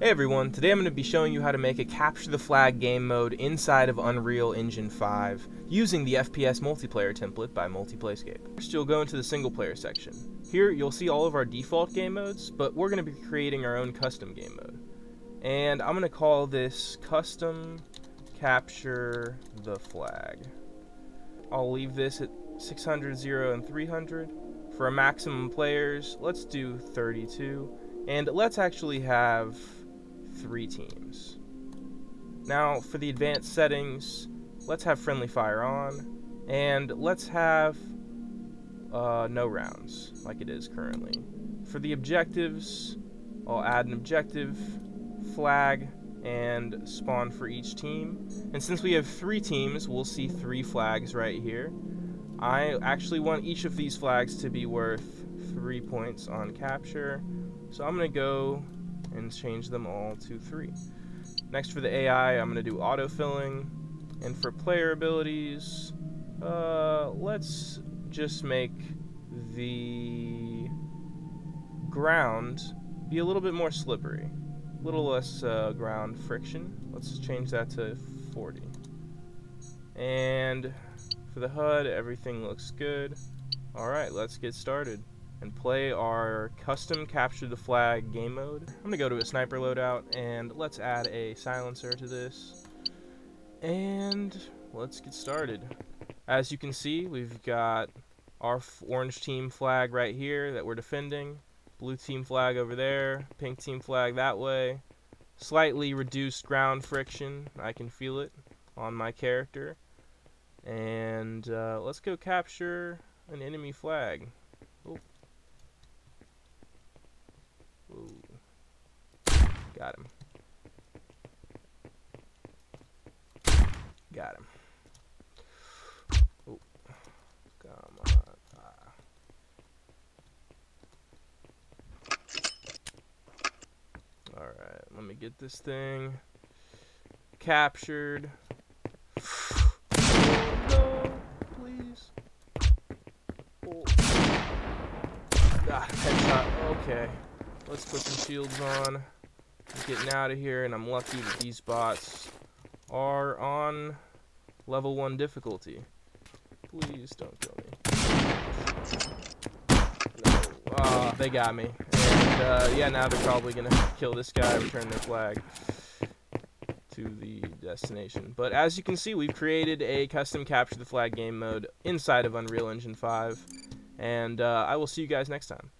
Hey everyone, today I'm going to be showing you how to make a capture the flag game mode inside of Unreal Engine 5 using the FPS multiplayer template by Multiplayscape. First you'll go into the single player section. Here you'll see all of our default game modes, but we're going to be creating our own custom game mode. And I'm going to call this custom capture the flag. I'll leave this at 600, 0, and 300. For a maximum players, let's do 32. And let's actually have three teams. Now, for the advanced settings, let's have friendly fire on, and let's have uh, no rounds, like it is currently. For the objectives, I'll add an objective, flag, and spawn for each team. And since we have three teams, we'll see three flags right here. I actually want each of these flags to be worth three points on capture. So I'm going to go and change them all to 3. Next for the AI, I'm going to do autofilling. And for player abilities, uh, let's just make the ground be a little bit more slippery. A little less uh, ground friction. Let's change that to 40. And for the HUD, everything looks good. Alright, let's get started and play our custom capture the flag game mode. I'm gonna go to a sniper loadout and let's add a silencer to this and let's get started. As you can see we've got our orange team flag right here that we're defending, blue team flag over there, pink team flag that way, slightly reduced ground friction, I can feel it on my character and uh, let's go capture an enemy flag. Got him. Got him. Oh, come on. Ah. Alright, let me get this thing captured. no, please. Oh. Ah, headshot. Okay. Let's put some shields on. Getting out of here, and I'm lucky that these bots are on level 1 difficulty. Please don't kill me. No. Oh, they got me. And, uh, yeah, now they're probably going to kill this guy, return their flag to the destination. But as you can see, we've created a custom capture the flag game mode inside of Unreal Engine 5. And uh, I will see you guys next time.